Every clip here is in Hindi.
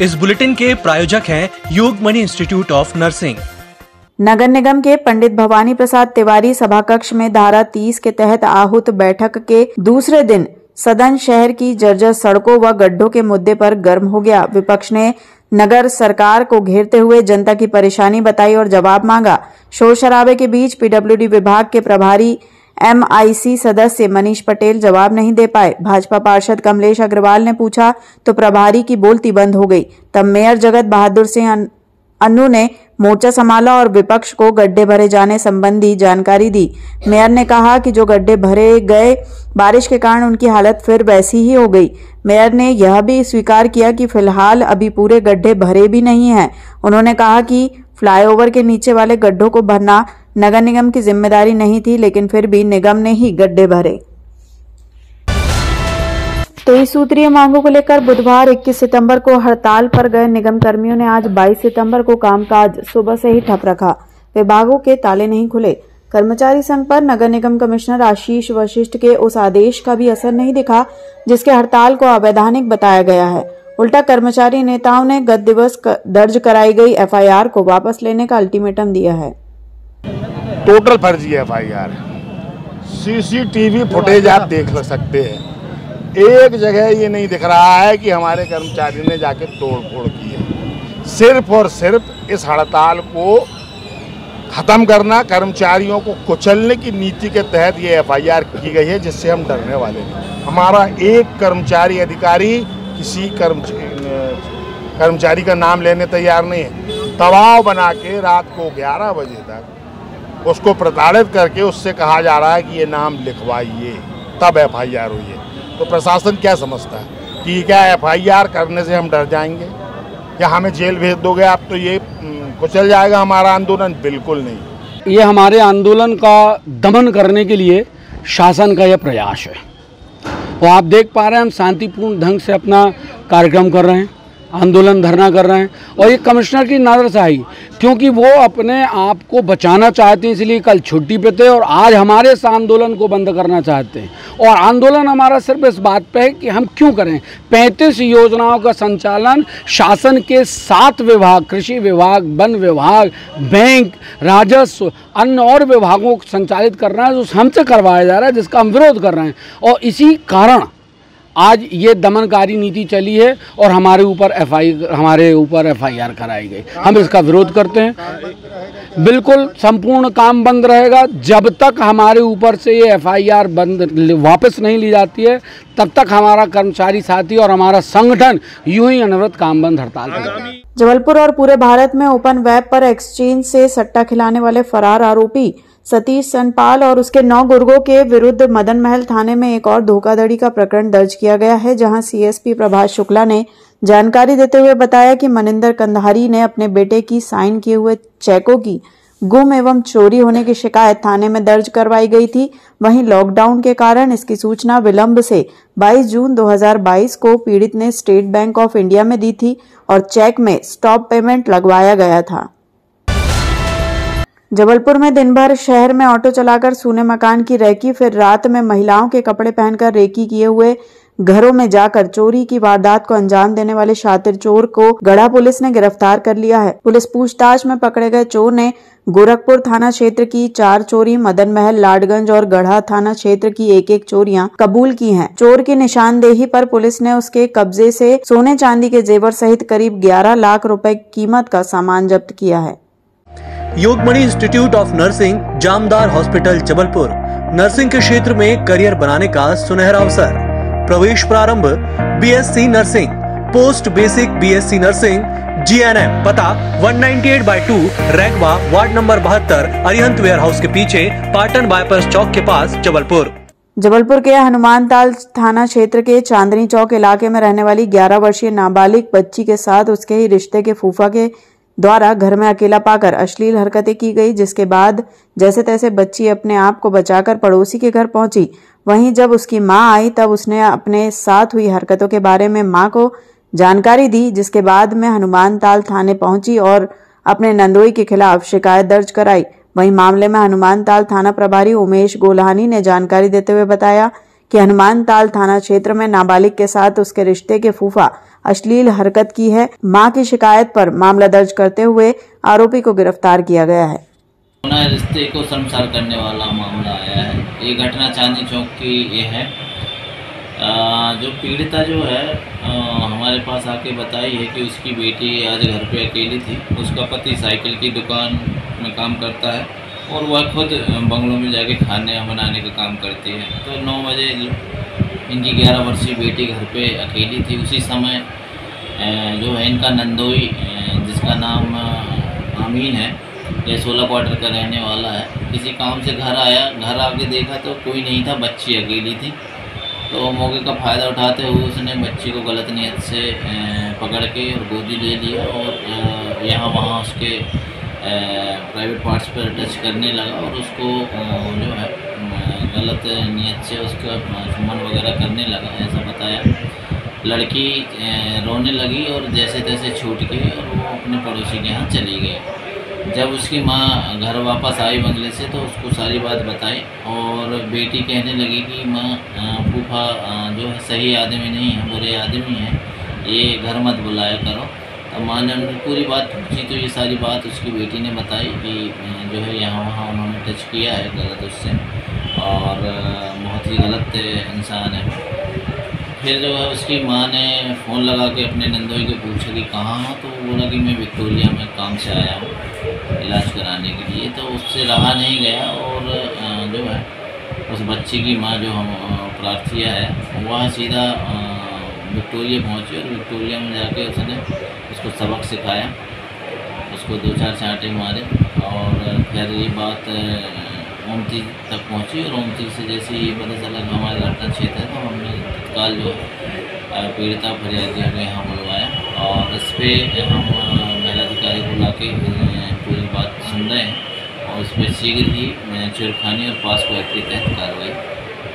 इस बुलेटिन के प्रायोजक हैं Yog Mani institute of nursing नगर निगम के पंडित भवानी प्रसाद तिवारी सभा कक्ष में धारा 30 के तहत आहूत बैठक के दूसरे दिन सदन शहर की जर्जर सड़कों व गड्ढों के मुद्दे पर गर्म हो गया। विपक्ष ने नगर सरकार को घेरते हुए जनता की परेशानी बताई और जवाब मांगा। शोर शराबे के बीच पीडब्ल्यूडी विभाग के प्रभारी एमआईसी सदस्य मनीष पटेल जवाब नहीं दे पाए। भाजपा पार्षद कमलेश अग्रवाल ने पूछा तो प्रभारी की बोलती बंद हो गई। तब मेयर जगत बहादुर सिंह अन्नू ने मोर्चा संभाला और विपक्ष को गड्ढे भरे जाने संबंधी जानकारी दी। मेयर ने कहा कि जो गड्ढे भरे गए बारिश के कारण उनकी हालत फिर वैसी ही हो गई। मेयर ने यह भी स्वीकार किया कि फ़िलहाल अभी पूरे गड्ढे भरे भी नहीं हैं। उन्होंने कहा कि फ्लाईओवर के नीचे वाले गड्ढों को भरना नगर निगम की ज़िम्मेदारी नहीं थी, लेकिन फिर भी निगम ने ही गड्ढे भरे। तेईस सूत्रीय मांगों को लेकर बुधवार 21 सितंबर को हड़ताल पर गए निगम कर्मियों ने आज 22 सितंबर को कामकाज सुबह से ही ठप रखा। विभागों के ताले नहीं खुले। कर्मचारी संघ पर नगर निगम कमिश्नर आशीष वशिष्ठ के उस आदेश का भी असर नहीं दिखा, जिसके हड़ताल को अवैधानिक बताया गया है। उल्टा कर्मचारी नेताओं ने गत दिवस दर्ज कराई गई एफआईआर को वापस लेने का अल्टीमेटम दिया है। टोटल फर्जी F I R CCTV footage आप देख सकते हैं। एक जगह ये नहीं दिख रहा है कि हमारे कर्मचारी ने जाके तोड़ फोड़ की है। सिर्फ़ और सिर्फ़ इस हड़ताल को ख़त्म करना, कर्मचारियों को कुचलने की नीति के तहत ये एफआईआर की गई है, जिससे हम डरने वाले हैं। हमारा एक कर्मचारी अधिकारी किसी कर्म, कर्मचारी का नाम लेने तैयार नहीं है। दबाव बना के रात को 11 बजे तक उसको प्रताड़ित करके उससे कहा जा रहा है कि ये नाम लिखवाइए। तब एफआईआर हुई है। तो प्रशासन क्या समझता है? कि क्या एफआईआर करने से हम डर जाएँगे? या हमें जेल भेज दोगे आप तो ये कुचल जाएगा हमारा आंदोलन? बिल्कुल नहीं। ये हमारे आंदोलन का दमन करने के लिए शासन का यह प्रयास है। वो आप देख पा रहे हैं, हम शांतिपूर्ण ढंग से अपना कार्यक्रम कर रहे हैं। आंदोलन धरना कर रहे हैं और ये कमिश्नर की नादरशाही क्योंकि वो अपने आप को बचाना चाहते हैं, इसलिए कल छुट्टी पे थे और आज हमारे इस आंदोलन को बंद करना चाहते हैं। और आंदोलन हमारा सिर्फ़ इस बात पे है कि हम क्यों करें? पैंतीस योजनाओं का संचालन शासन के सात विभाग, कृषि विभाग, वन विभाग, बैंक, राजस्व, अन्य और विभागों को संचालित कर रहे हैं, जो हमसे करवाया जा रहा है, जिसका हम विरोध कर रहे हैं। और इसी कारण आज ये दमनकारी नीति चली है और हमारे ऊपर एफ़ हमारे ऊपर एफआईआर कराई गई। हम इसका विरोध करते हैं। बिल्कुल संपूर्ण काम बंद रहेगा। जब तक हमारे ऊपर से ये एफआईआर बंद वापस नहीं ली जाती है, तब तक हमारा कर्मचारी साथी और हमारा संगठन यूँ ही अनवरत काम बंद हड़ताल करेगा जबलपुर और पूरे भारत में ओपन वेब पर एक्सचेंज से सट्टा खिलाने वाले फरार आरोपी सतीश सनपाल और उसके नौ गुर्गों के विरुद्ध मदन महल थाने में एक और धोखाधड़ी का प्रकरण दर्ज किया गया है, जहाँ सीएसपी प्रभाष शुक्ला ने जानकारी देते हुए बताया कि मनिंदर कंधारी ने अपने बेटे की साइन किए हुए चेकों की गुम एवं चोरी होने की शिकायत थाने में दर्ज करवाई गई थी। वहीं लॉकडाउन के कारण इसकी सूचना विलंब से 22 जून 2022 को पीड़ित ने स्टेट बैंक ऑफ़ इंडिया में दी थी और चेक में स्टॉप पेमेंट लगवाया गया था। जबलपुर में दिन भर शहर में ऑटो चलाकर सूने मकान की रेकी, फिर रात में महिलाओं के कपड़े पहनकर रेकी किए हुए घरों में जाकर चोरी की वारदात को अंजाम देने वाले शातिर चोर को गढ़ा पुलिस ने गिरफ़्तार कर लिया है पुलिस पूछताछ में पकड़े गए चोर ने गोरखपुर थाना क्षेत्र की चार चोरी, मदन महल, लाडगंज और गढ़ा थाना क्षेत्र की एक एक चोरियाँ कबूल की हैं। चोर की निशानदेही पर पुलिस ने उसके कब्जे से सोने चांदी के जेवर सहित करीब 11 लाख रुपए कीमत का सामान जब्त किया है Yogmani institute of nursing, Jamdar hospital, Jabalpur. Nursing के क्षेत्र में करियर बनाने का सुनहरा अवसर। प्रवेश प्रारंभ BSc nursing, post basic BSc nursing GNM पता 198 बाई टू रैंकवा, वार्ड नंबर बहत्तर, अरिहंत वेयर हाउस के पीछे, पाटन बाईपास चौक के पास, जबलपुर। जबलपुर के हनुमान ताल थाना क्षेत्र के चांदनी चौक इलाके में रहने वाली 11 वर्षीय नाबालिग बच्ची के साथ उसके ही रिश्ते के फूफा के द्वारा घर में अकेला पाकर अश्लील हरकतें की गई, जिसके बाद जैसे तैसे बच्ची अपने आप को बचाकर पड़ोसी के घर पहुँची। वहीं जब उसकी माँ आई, तब उसने अपने साथ हुई हरकतों के बारे में माँ को जानकारी दी, जिसके बाद में हनुमान ताल थाने पहुँची और अपने नंदोई के खिलाफ शिकायत दर्ज कराई। वहीं मामले में हनुमान ताल थाना प्रभारी उमेश गोलहानी ने जानकारी देते हुए बताया कि हनुमान ताल थाना क्षेत्र में नाबालिग के साथ उसके रिश्ते के फूफा अश्लील हरकत की है। माँ की शिकायत पर मामला दर्ज करते हुए आरोपी को गिरफ़्तार किया गया है। रिश्ते को शर्मसार करने वाला मामला आया है। ये घटना चांदनी चौक की ये है। आ, जो पीड़िता जो है आ, हमारे पास आके बताई है कि उसकी बेटी आज घर पे अकेली थी। उसका पति साइकिल की दुकान में काम करता है और वह खुद बंगलों में जाके खाने बनाने का काम करती है। तो नौ बजे इनकी ग्यारह वर्षीय बेटी घर पे अकेली थी। उसी समय जो है इनका नंदोई जिसका नाम आमीन है, ये सोलह क्वार्टर का रहने वाला है। किसी काम से घर आया, घर आके देखा तो कोई नहीं था, बच्ची अकेली थी। तो मौके का फ़ायदा उठाते हुए उसने बच्ची को गलत नीयत से पकड़ के और गोदी ले लिया और यहाँ वहाँ उसके प्राइवेट पार्ट्स पर टच करने लगा और उसको जो है गलत नीयत से उसका सुमन वगैरह करने लगा, ऐसा बताया। लड़की रोने लगी और जैसे तैसे छूट गई और वो अपने पड़ोसी के यहाँ चली गई। जब उसकी माँ घर वापस आई बंगले से तो उसको सारी बात बताई और बेटी कहने लगी कि, माँ फूफा जो है, सही आदमी नहीं है, बुरे आदमी हैं, ये घर मत बुलाया करो। तो माँ ने उनकी पूरी बात पूछी तो ये सारी बात उसकी बेटी ने बताई कि जो है, यहाँ वहाँ उन्होंने टच किया है गलत उससे और बहुत ही गलत इंसान है। फिर जो है उसकी माँ ने फ़ोन लगा के अपने नंदोई को पूछा कि कहाँ हो तो बोला कि मैं विक्टोरिया में काम से आया हूँ, इलाज कराने के लिए। तो उससे रहा नहीं गया और जो है, उस बच्चे की माँ जो हम प्रार्थिया है, वह सीधा विक्टोरिया पहुँची और विक्टोरिया में जाके उसने उसको सबक सिखाया। उसको दो चार चांटे मारे और फिर ये बात ओमती तक पहुँची और ओमती से जैसे ही पता चला कि हमारे घटना क्षेत्र है तत्काल जो पीड़िता फरियादियों को यहाँ बुलवाया और इस पर हम महिलाधिकारी को ला के पूरी बात सुन रहे हैं और पर शीघ्र ही चुरखानी और पासको एक्ट के तहत कार्रवाई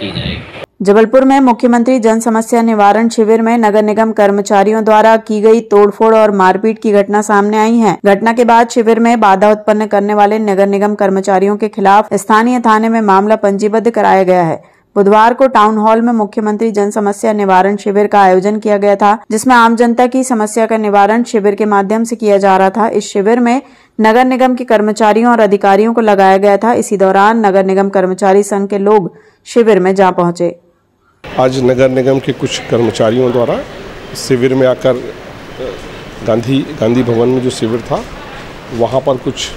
की जाएगी। जबलपुर में मुख्यमंत्री जन समस्या निवारण शिविर में नगर निगम कर्मचारियों द्वारा की गई तोड़फोड़ और मारपीट की घटना सामने आई है। घटना के बाद शिविर में बाधा उत्पन्न करने वाले नगर निगम कर्मचारियों के खिलाफ स्थानीय थाने में मामला पंजीबद्ध कराया गया है। बुधवार को टाउन हॉल में मुख्यमंत्री जन समस्या निवारण शिविर का आयोजन किया गया था, जिसमें आम जनता की समस्या का निवारण शिविर के माध्यम से किया जा रहा था। इस शिविर में नगर निगम के कर्मचारियों और अधिकारियों को लगाया गया था। इसी दौरान नगर निगम कर्मचारी संघ के लोग शिविर में जा पहुँचे। आज नगर निगम के कुछ कर्मचारियों द्वारा शिविर में आकर, गांधी गांधी भवन में जो शिविर था, वहाँ पर कुछ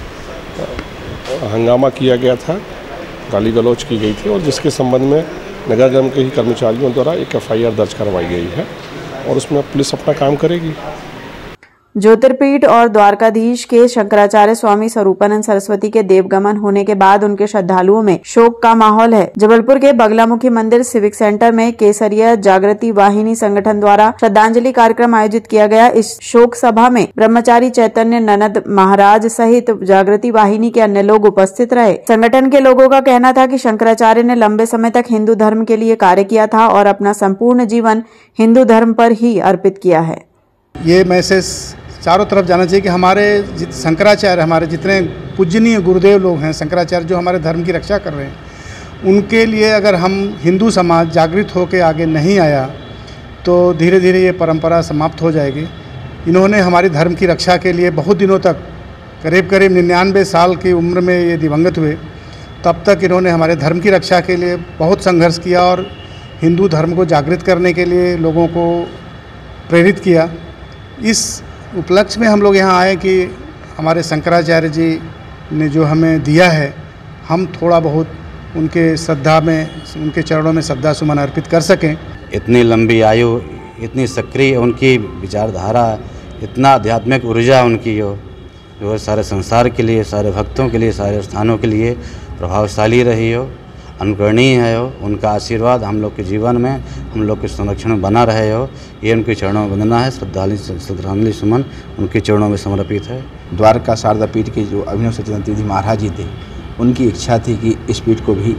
हंगामा किया गया था। गाली गलौच की गई थी और जिसके संबंध में नगर निगम के ही कर्मचारियों द्वारा एक एफआईआर दर्ज करवाई गई है और उसमें पुलिस अपना काम करेगी। ज्योतिर्पीठ और द्वारकाधीश के शंकराचार्य स्वामी स्वरूपानंद सरस्वती के देवगमन होने के बाद उनके श्रद्धालुओं में शोक का माहौल है। जबलपुर के बगलामुखी मंदिर सिविक सेंटर में केसरिया जागृति वाहिनी संगठन द्वारा श्रद्धांजलि कार्यक्रम आयोजित किया गया। इस शोक सभा में ब्रह्मचारी चैतन्य ननद महाराज सहित जागृति वाहिनी के अन्य लोग उपस्थित रहे। संगठन के लोगों का कहना था की शंकराचार्य ने लंबे समय तक हिंदू धर्म के लिए कार्य किया था और अपना संपूर्ण जीवन हिंदू धर्म पर ही अर्पित किया है। ये मैसेज चारों तरफ़ जाना चाहिए कि हमारे शंकराचार्य, हमारे जितने पूजनीय गुरुदेव लोग हैं, शंकराचार्य जो हमारे धर्म की रक्षा कर रहे हैं, उनके लिए अगर हम हिंदू समाज जागृत होकर आगे नहीं आया तो धीरे धीरे ये परंपरा समाप्त हो जाएगी। इन्होंने हमारे धर्म की रक्षा के लिए बहुत दिनों तक करीब करीब निन्यानवे साल की उम्र में ये दिवंगत हुए। तब तक इन्होंने हमारे धर्म की रक्षा के लिए बहुत संघर्ष किया और हिंदू धर्म को जागृत करने के लिए लोगों को प्रेरित किया। इस उपलक्ष्य में हम लोग यहाँ आए कि हमारे शंकराचार्य जी ने जो हमें दिया है, हम थोड़ा बहुत उनके श्रद्धा में, उनके चरणों में श्रद्धा सुमन अर्पित कर सकें। इतनी लंबी आयु, इतनी सक्रिय उनकी विचारधारा, इतना आध्यात्मिक ऊर्जा उनकी हो जो सारे संसार के लिए, सारे भक्तों के लिए, सारे स्थानों के लिए प्रभावशाली रही हो। अनुकरणीय है हो उनका आशीर्वाद हम लोग के जीवन में, हम लोग के संरक्षण में बना रहे हो ये उनके चरणों में वंदना है। श्रद्धांजलि श्रद्धांजलि सुमन, उनके चरणों में समर्पित है। द्वारका शारदा पीठ के जो अभिनव सत्यनाथ जी महाराज जी थे, उनकी इच्छा थी कि इस पीठ को भी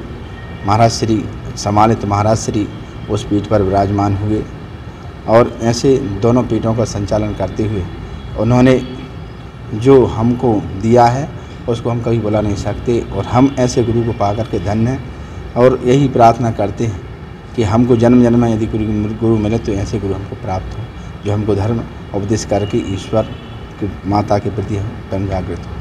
महाराज श्री, सम्मानित महाराज श्री उस पीठ पर विराजमान हुए और ऐसे दोनों पीठों का संचालन करते हुए उन्होंने जो हमको दिया है, उसको हम कभी बुला नहीं सकते और हम ऐसे गुरु को पा करके धन्य हैं। और यही प्रार्थना करते हैं कि हमको जन्म जन्म में यदि गुरु मिले तो ऐसे गुरु हमको प्राप्त हो, जो हमको धर्म, उपदेश करके ईश्वर की माता के प्रति हम जागृत हो।